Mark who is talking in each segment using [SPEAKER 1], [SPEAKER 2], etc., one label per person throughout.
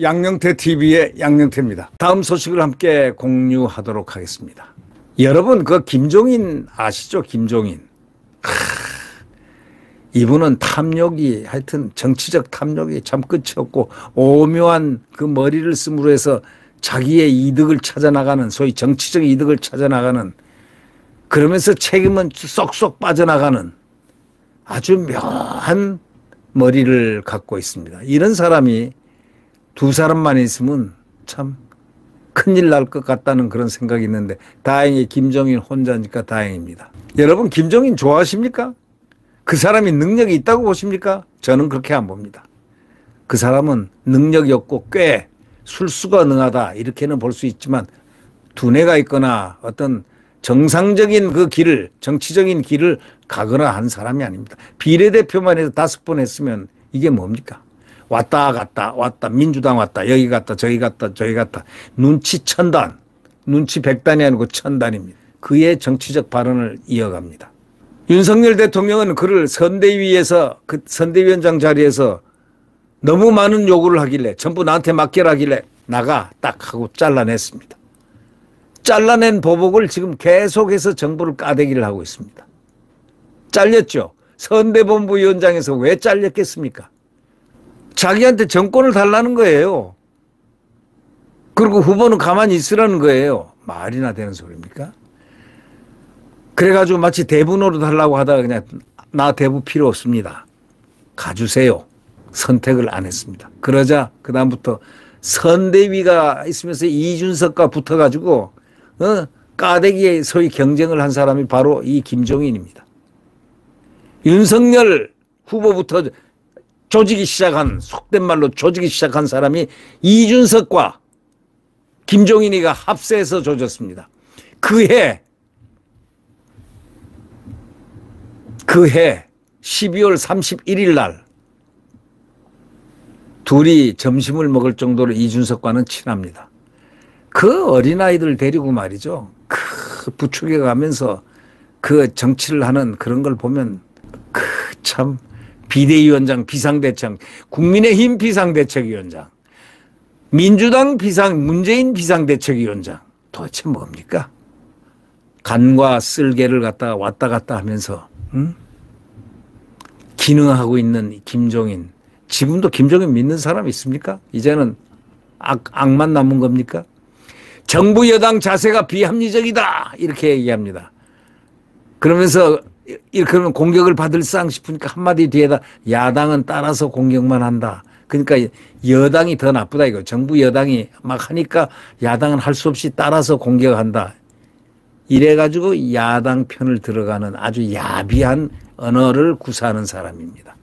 [SPEAKER 1] 양영태 TV의 양영태입니다. 다음 소식을 함께 공유하도록 하겠습니다. 여러분 그 김종인 아시죠? 김종인. 하, 이분은 탐욕이 하여튼 정치적 탐욕이 참 끝이 없고 오묘한 그 머리를 쓰므로 해서 자기의 이득을 찾아 나가는 소위 정치적 이득을 찾아 나가는 그러면서 책임은 쏙쏙 빠져나가는 아주 묘한 머리를 갖고 있습니다. 이런 사람이 두 사람만 있으면 참 큰일 날 것 같다는 그런 생각이 있는데 다행히 김정인 혼자니까 다행입니다. 여러분 김정인 좋아하십니까? 그 사람이 능력이 있다고 보십니까? 저는 그렇게 안 봅니다. 그 사람은 능력이 없고 꽤 술수가 능하다 이렇게는 볼 수 있지만 두뇌가 있거나 어떤 정상적인 그 길을 정치적인 길을 가거나 한 사람이 아닙니다. 비례대표만 해도 다섯 번 했으면 이게 뭡니까? 왔다 갔다 왔다 민주당 왔다 여기 갔다 저기 갔다 저기 갔다 눈치 천단 눈치 백단이 아니고 천단입니다. 그의 정치적 발언을 이어갑니다. 윤석열 대통령은 그를 선대위에서 그 선대위원장 자리에서 너무 많은 요구를 하길래 전부 나한테 맡겨라 하길래 나가 딱 하고 잘라냈습니다. 잘라낸 보복을 지금 계속해서 정부를 까대기를 하고 있습니다. 잘렸죠. 선대본부위원장에서 왜 잘렸겠습니까? 자기한테 정권을 달라는 거예요. 그리고 후보는 가만히 있으라는 거예요. 말이나 되는 소리입니까? 그래가지고 마치 대부노로 달라고 하다가 그냥 나 대부 필요 없습니다. 가주세요. 선택을 안 했습니다. 그러자 그다음부터 선대위가 있으면서 이준석과 붙어가지고 어? 까대기에 소위 경쟁을 한 사람이 바로 이 김종인입니다. 윤석열 후보부터 조직이 시작한 속된 말로 조직이 시작한 사람이 이준석과 김종인이가 합세해서 조졌습니다. 그해 그해 12월 31일 날 둘이 점심을 먹을 정도로 이준석과는 친합니다. 그 어린아이들 데리고 말이죠. 그 부축해 가면서 그 정치를 하는 그런 걸 보면 그참 비대위원장 비상대책 국민의힘 비상대책위원장 민주당 비상 문재인 비상대책위원장 도대체 뭡니까? 간과 쓸개를 갖다가 왔다 갔다 하면서 응? 기능하고 있는 김종인 지금도 김종인 믿는 사람 있습니까? 이제는 악, 악만 남은 겁니까? 정부 여당 자세가 비합리적이다 이렇게 얘기합니다. 그러면서 하면 공격을 받을 상 싶으니까 한마디 뒤에다 야당은 따라서 공격만 한다. 그러니까 여당이 더 나쁘다 이거. 정부 여당이 막 하니까 야당은 할 수 없이 따라서 공격한다. 이래가지고 야당 편을 들어가는 아주 야비한 언어를 구사하는 사람입니다.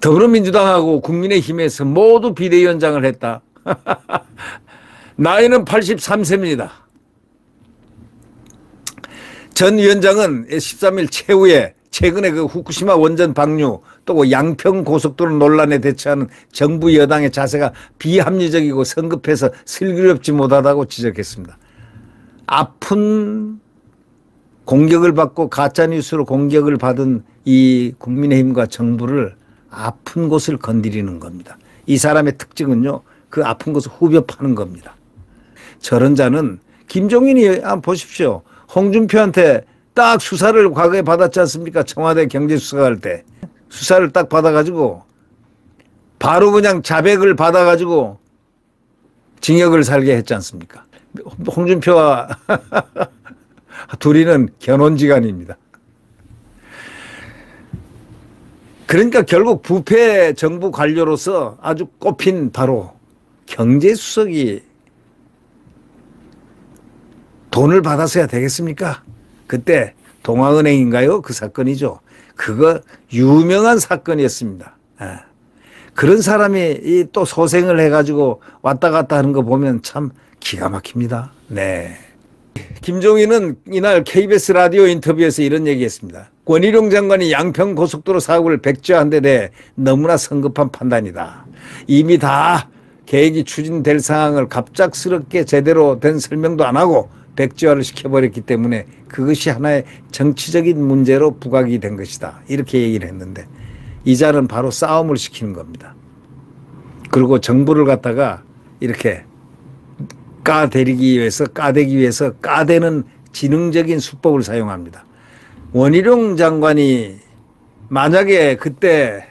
[SPEAKER 1] 더불어민주당하고 국민의힘에서 모두 비대위원장을 했다. 나이는 83세입니다. 전 위원장은 13일 최후에 최근에 그 후쿠시마 원전 방류 또그 양평 고속도로 논란에 대처하는 정부 여당의 자세가 비합리적이고 성급해서 슬기롭지 못하다고 지적했습니다. 아픈 공격을 받고 가짜뉴스로 공격을 받은 이 국민의힘과 정부를 아픈 곳을 건드리는 겁니다. 이 사람의 특징은요. 그 아픈 곳을 후벼 파는 겁니다. 저런 자는 김종인이 한번 보십시오. 홍준표한테 딱 수사를 과거에 받았지 않습니까? 청와대 경제수사할 때. 수사를 딱 받아가지고 바로 그냥 자백을 받아가지고 징역을 살게 했지 않습니까? 홍준표와 둘이는 견혼지간입니다. 그러니까 결국 부패 정부 관료로서 아주 꼽힌 바로 경제수석이 돈을 받았어야 되겠습니까? 그때 동아은행인가요? 그 사건이죠. 그거 유명한 사건이었습니다. 예. 그런 사람이 또 소생을 해가지고 왔다 갔다 하는 거 보면 참 기가 막힙니다. 네. 김종인은 이날 KBS 라디오 인터뷰에서 이런 얘기했습니다. 권희룡 장관이 양평 고속도로 사고를 백지화한 데 대해 너무나 성급한 판단이다. 이미 다 계획이 추진될 상황을 갑작스럽게 제대로 된 설명도 안 하고 백지화를 시켜버렸기 때문에 그것이 하나의 정치적인 문제로 부각이 된 것이다. 이렇게 얘기를 했는데 이자는 바로 싸움을 시키는 겁니다. 그리고 정부를 갖다가 이렇게 까대리기 위해서 까대기 위해서 까대는 지능적인 수법을 사용합니다. 원희룡 장관이 만약에 그때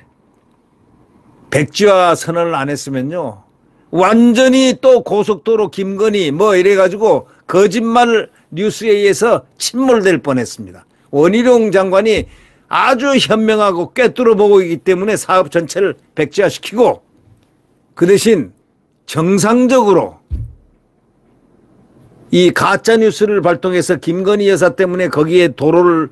[SPEAKER 1] 백지화 선언을 안 했으면요. 완전히 또 고속도로 김건희 뭐 이래가지고 거짓말 뉴스에 의해서 침몰될 뻔했습니다. 원희룡 장관이 아주 현명하고 꿰뚫어 보고 있기 때문에 사업 전체를 백지화시키고 그 대신 정상적으로 이 가짜 뉴스를 발동해서 김건희 여사 때문에 거기에 도로를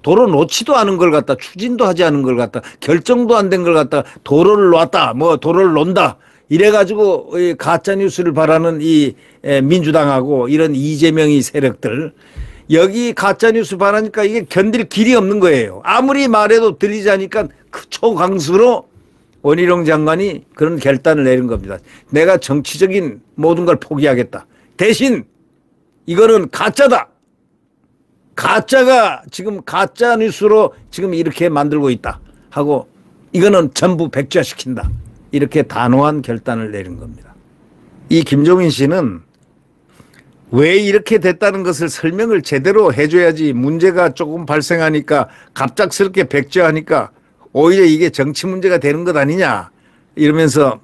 [SPEAKER 1] 도로 놓지도 않은 걸 갖다 추진도 하지 않은 걸 갖다 결정도 안 된 걸 갖다 도로를 놨다 뭐 도로를 논다 이래가지고 가짜 뉴스를 바라는 이 민주당하고 이런 이재명이 세력들 여기 가짜 뉴스 바라니까 이게 견딜 길이 없는 거예요. 아무리 말해도 들리지 않으니까 그 초강수로 원희룡 장관이 그런 결단을 내린 겁니다. 내가 정치적인 모든 걸 포기하겠다. 대신 이거는 가짜다. 가짜가 지금 가짜 뉴스로 지금 이렇게 만들고 있다 하고 이거는 전부 백지화시킨다. 이렇게 단호한 결단을 내린 겁니다. 이 김종인 씨는 왜 이렇게 됐다는 것을 설명을 제대로 해줘야지 문제가 조금 발생하니까 갑작스럽게 백지화하니까 오히려 이게 정치 문제가 되는 것 아니냐 이러면서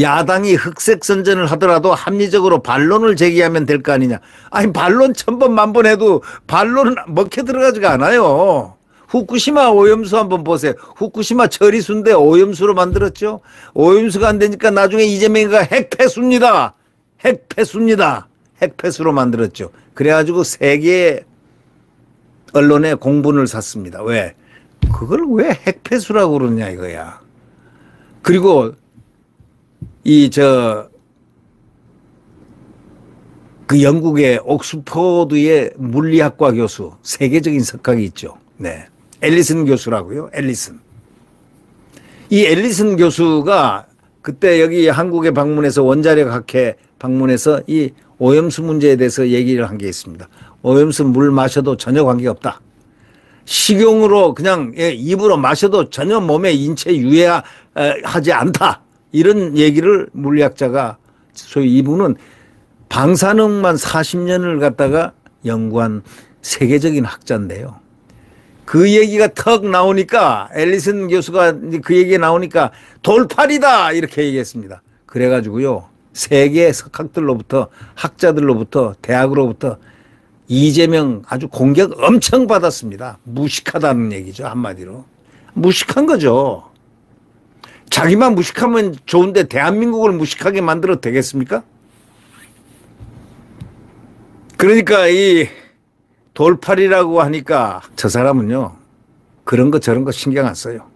[SPEAKER 1] 야당이 흑색 선전을 하더라도 합리적으로 반론을 제기하면 될 거 아니냐. 아니 반론 천번 만번 해도 반론은 먹혀 들어가지가 않아요. 후쿠시마 오염수 한번 보세요. 후쿠시마 처리수인데 오염수로 만들었죠. 오염수가 안 되니까 나중에 이재명이가 핵폐수입니다. 핵폐수입니다. 핵폐수로 만들었죠. 그래가지고 세계 언론에 공분을 샀습니다. 왜? 그걸 왜 핵폐수라고 그러냐 이거야. 그리고 이 저 그 영국의 옥스퍼드의 물리학과 교수 세계적인 석학이 있죠. 네. 앨리슨 교수라고요. 앨리슨. 이 앨리슨 교수가 그때 여기 한국에 방문해서 원자력 학회 방문해서 이 오염수 문제에 대해서 얘기를 한 게 있습니다. 오염수 물 마셔도 전혀 관계가 없다. 식용으로 그냥 예, 입으로 마셔도 전혀 몸에 인체 유해하지 않다. 이런 얘기를 물리학자가 소위 이분은 방사능만 40년을 갖다가 연구한 세계적인 학자인데요. 그 얘기가 턱 나오니까 앨리슨 교수가 그 얘기가 나오니까 돌팔이다 이렇게 얘기했습니다. 그래가지고요 세계 석학들로부터 학자들로부터 대학으로부터 이재명 아주 공격 엄청 받았습니다. 무식하다는 얘기죠 한마디로 무식한 거죠. 자기만 무식하면 좋은데 대한민국을 무식하게 만들어도 되겠습니까? 그러니까 이 돌팔이라고 하니까 저 사람은요 그런 거 저런 거 신경 안 써요.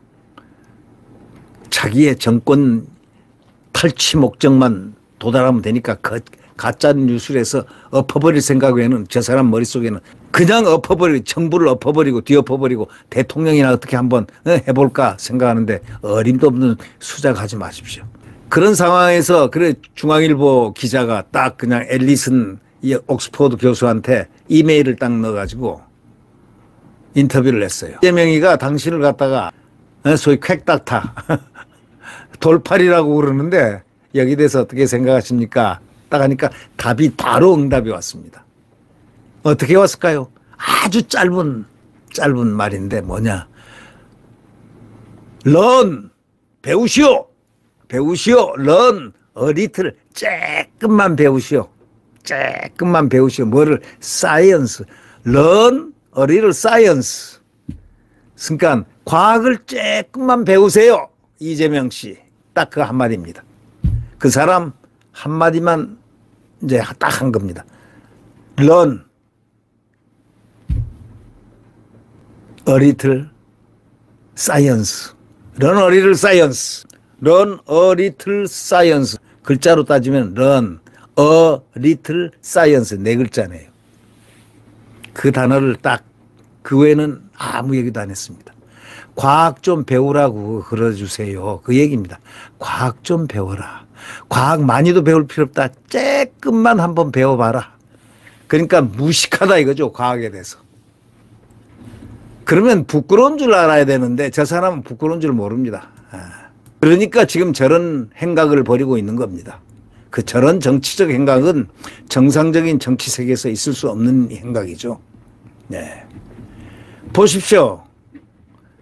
[SPEAKER 1] 자기의 정권 탈취 목적만 도달하면 되니까 그 가짜 뉴스를 해서 엎어버릴 생각에는 저 사람 머릿속에는 그냥 엎어버리고 정부를 엎어버리고 뒤엎어버리고 대통령이나 어떻게 한번 어, 해볼까 생각하는데 어림도 없는 수작하지 마십시오. 그런 상황에서 그래 중앙일보 기자가 딱 그냥 앨리슨 이 옥스퍼드 교수한테 이메일을 딱 넣어가지고 인터뷰를 했어요. 이재명이가 당신을 갖다가 어, 소위 쾌닥타 돌팔이라고 그러는데 여기 대해서 어떻게 생각하십니까? 딱 하니까 답이 바로 응답이 왔습니다. 어떻게 왔을까요? 아주 짧은 짧은 말인데 뭐냐? 런 배우시오. 배우시오. 런 어리틀 조금만 배우시오. 조금만 배우시오. 뭐를 science. Learn a little science. 그러니까 과학을 조금만 배우세요. 이재명 씨. 딱 그 한마디입니다. 그 사람 한마디만 이제 딱 한 겁니다. Learn a little science learn a little science learn a little science 글자로 따지면 learn a little science 네 글자네요. 그 단어를 딱 그 외에는 아무 얘기도 안 했습니다. 과학 좀 배우라고 그러주세요. 그 얘기입니다. 과학 좀 배워라. 과학 많이도 배울 필요 없다. 조금만 한번 배워봐라. 그러니까 무식하다 이거죠. 과학에 대해서. 그러면 부끄러운 줄 알아야 되는데 저 사람은 부끄러운 줄 모릅니다. 아. 그러니까 지금 저런 행각을 벌이고 있는 겁니다. 그 저런 정치적 행각은 정상적인 정치 세계에서 있을 수 없는 행각이죠. 네. 보십시오.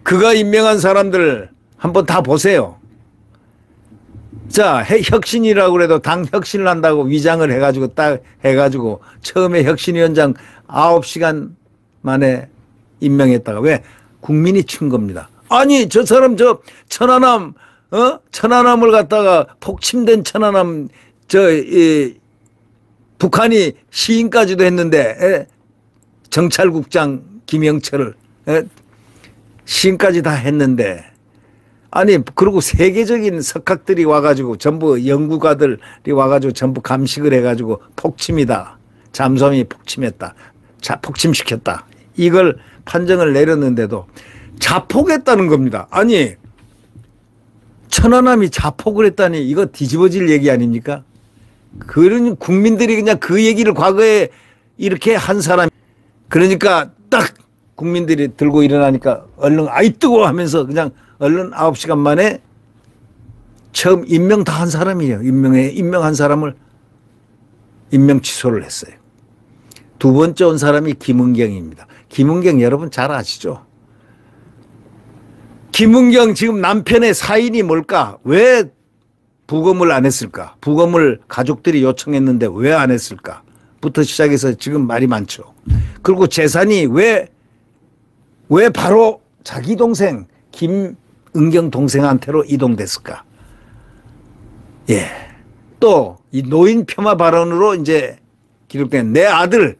[SPEAKER 1] 그가 임명한 사람들 한번 다 보세요. 자, 혁신이라고 그래도 당 혁신을 한다고 위장을 해가지고 딱 해가지고 처음에 혁신위원장 9시간 만에 임명했다가 왜? 국민이 친 겁니다. 아니, 저 사람 저 천안함, 어? 천안함을 갖다가 폭침된 천안함, 저, 이, 북한이 시인까지도 했는데, 에? 정찰국장 김영철을, 에? 시인까지 다 했는데, 아니 그리고 세계적인 석학들이 와가지고 전부 연구가들이 와가지고 전부 감식을 해가지고 폭침이다 잠수함이 폭침했다 자 폭침시켰다 이걸 판정을 내렸는데도 자폭했다는 겁니다 아니 천안함이 자폭을 했다니 이거 뒤집어질 얘기 아닙니까 그런 국민들이 그냥 그 얘기를 과거에 이렇게 한 사람 그러니까 딱 국민들이 들고 일어나니까 얼른 아이 뜨거 하면서 그냥 얼른 9시간 만에 처음 임명 다 한 사람이에요. 임명해, 임명한 사람을 임명 취소를 했어요. 두 번째 온 사람이 김은경입니다. 김은경 여러분 잘 아시죠? 김은경 지금 남편의 사인이 뭘까? 왜 부검을 안 했을까? 부검을 가족들이 요청했는데 왜 안 했을까? 부터 시작해서 지금 말이 많죠. 그리고 재산이 왜, 왜 바로 자기 동생 김 은경 동생한테로 이동됐을까? 예. 또 이 노인 폄하 발언으로 이제 기록된 내 아들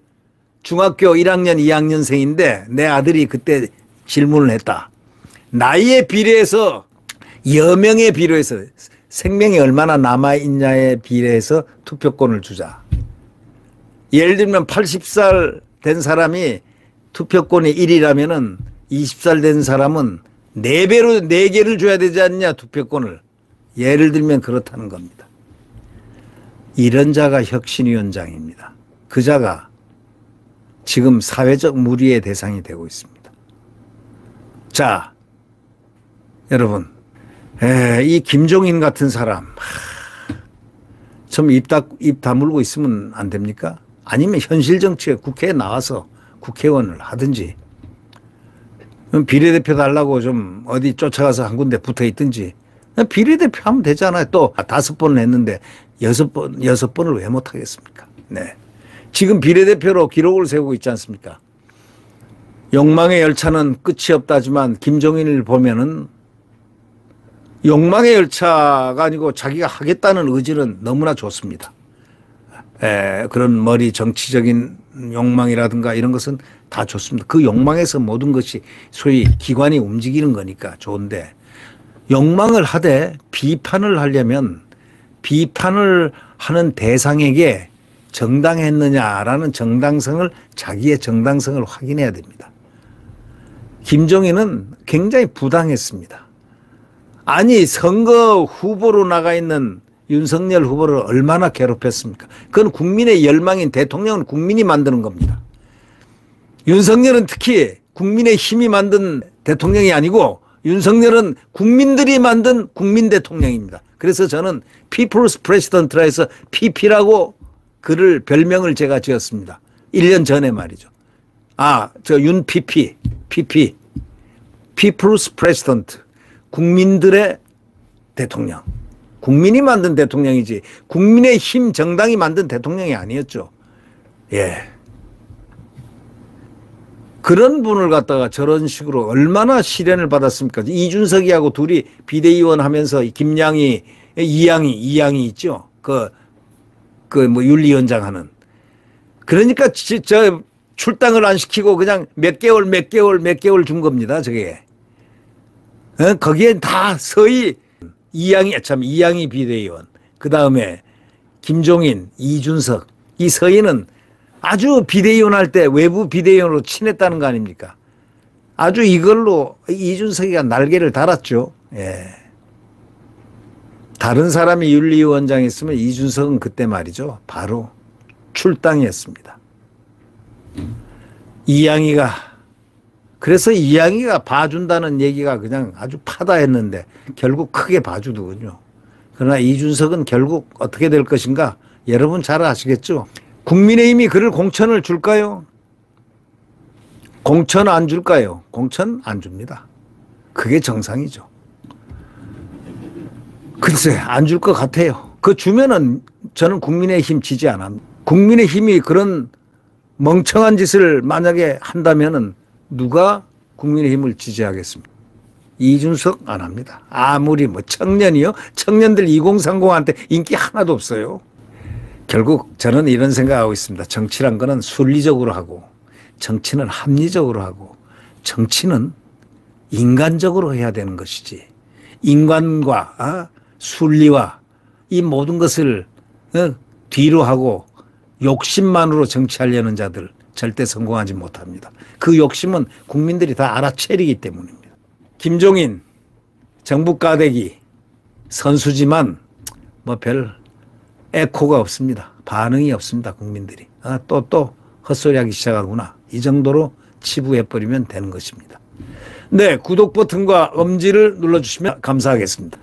[SPEAKER 1] 중학교 1학년 2학년생인데 내 아들이 그때 질문을 했다. 나이에 비례해서 여명에 비례해서 생명이 얼마나 남아있냐에 비례해서 투표권을 주자. 예를 들면 80살 된 사람이 투표권이 1이라면은 20살 된 사람은 네배로네 개를 줘야 되지 않냐, 투표권을. 예를 들면 그렇다는 겁니다. 이런 자가 혁신위원장입니다. 그 자가 지금 사회적 무리의 대상이 되고 있습니다. 자, 여러분, 에, 이 김종인 같은 사람, 좀입 입 다물고 있으면 안 됩니까? 아니면 현실 정치에 국회에 나와서 국회의원을 하든지 비례대표 달라고 좀 어디 쫓아가서 한 군데 붙어 있든지 비례대표 하면 되잖아요. 또 다섯 번을 했는데 여섯 번, 여섯 번을 왜 못 하겠습니까? 네. 지금 비례대표로 기록을 세우고 있지 않습니까? 욕망의 열차는 끝이 없다지만 김종인을 보면은 욕망의 열차가 아니고 자기가 하겠다는 의지는 너무나 좋습니다. 에, 그런 머리 정치적인 욕망이라든가 이런 것은 다 좋습니다. 그 욕망에서 모든 것이 소위 기관이 움직이는 거니까 좋은데 욕망을 하되 비판을 하려면 비판을 하는 대상에게 정당했느냐라는 정당성을 자기의 정당성을 확인해야 됩니다. 김종인은 굉장히 부당했습니다. 아니 선거 후보로 나가 있는 윤석열 후보를 얼마나 괴롭혔습니까? 그건 국민의 열망인 대통령은 국민이 만드는 겁니다. 윤석열은 특히 국민의 힘이 만든 대통령이 아니고 윤석열은 국민들이 만든 국민 대통령입니다. 그래서 저는 People's President라 해서 PP라고 그를 별명을 제가 지었습니다. 1년 전에 말이죠. 아, 저 윤PP, PP. People's President. 국민들의 대통령. 국민이 만든 대통령이지 국민의 힘 정당이 만든 대통령이 아니었죠. 예. 그런 분을 갖다가 저런 식으로 얼마나 시련을 받았습니까? 이준석이하고 둘이 비대위원 하면서 김양이, 이양이, 이양이 있죠. 그, 그 뭐 윤리위원장 하는. 그러니까 저 출당을 안 시키고 그냥 몇 개월, 몇 개월, 몇 개월 준 겁니다. 저게. 어? 거기엔 다 서희 이양이, 참, 이양이 비대위원. 그 다음에 김종인, 이준석. 이 서희는 아주 비대위원 할 때 외부 비대위원으로 친했다는 거 아닙니까? 아주 이걸로 이준석이가 날개를 달았죠. 예. 다른 사람이 윤리위원장이었으면 이준석은 그때 말이죠. 바로 출당이었습니다. 이양이가 그래서 이양이가 봐준다는 얘기가 그냥 아주 파다했는데 결국 크게 봐주더군요. 그러나 이준석은 결국 어떻게 될 것인가 여러분 잘 아시겠죠? 국민의힘이 그를 공천을 줄까요? 공천 안 줄까요? 공천 안 줍니다. 그게 정상이죠. 글쎄 안 줄 것 같아요. 그 주면은 저는 국민의힘 지지 안 합니다. 국민의힘이 그런 멍청한 짓을 만약에 한다면은 누가 국민의힘을 지지하겠습니까? 이준석 안 합니다. 아무리 뭐 청년이요? 청년들 2030한테 인기 하나도 없어요. 결국 저는 이런 생각하고 있습니다. 정치란 거는 순리적으로 하고 정치는 합리적으로 하고 정치는 인간적으로 해야 되는 것이지 인간과 어? 순리와 이 모든 것을 어? 뒤로 하고 욕심만으로 정치하려는 자들 절대 성공하지 못합니다. 그 욕심은 국민들이 다 알아채리기 때문입니다. 김종인 정부 까대기 선수지만 뭐 별 에코가 없습니다. 반응이 없습니다. 국민들이. 아, 또, 또 헛소리하기 시작하구나. 이 정도로 치부해버리면 되는 것입니다. 네, 구독 버튼과 엄지를 눌러주시면 감사하겠습니다.